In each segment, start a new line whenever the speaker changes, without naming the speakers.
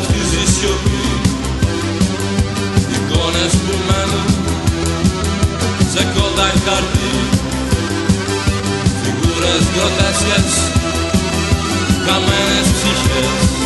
ψεύτιζε η σιωπή. Εικόνες που μένουν σε κοντά χαρτί Φιγούρες γκροτέσκες, καμένες ψυχές.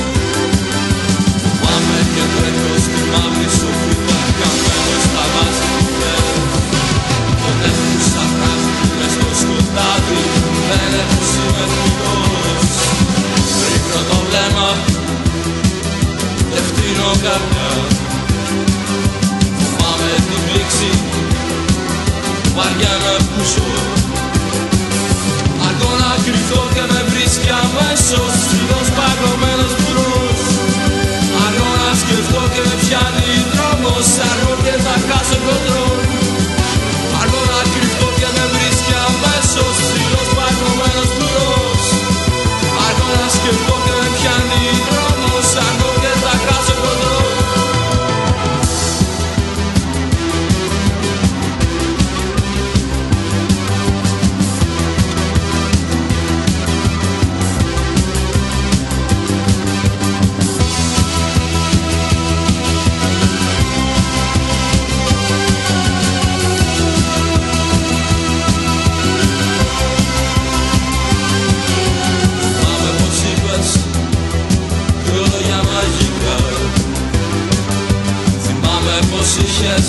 πως είχες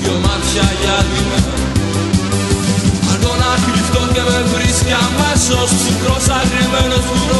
δυο μάτια για μένα Αντώ να κρυφτώ και με βρίσκει αμέσως ψυχρός αγριμένος φουρός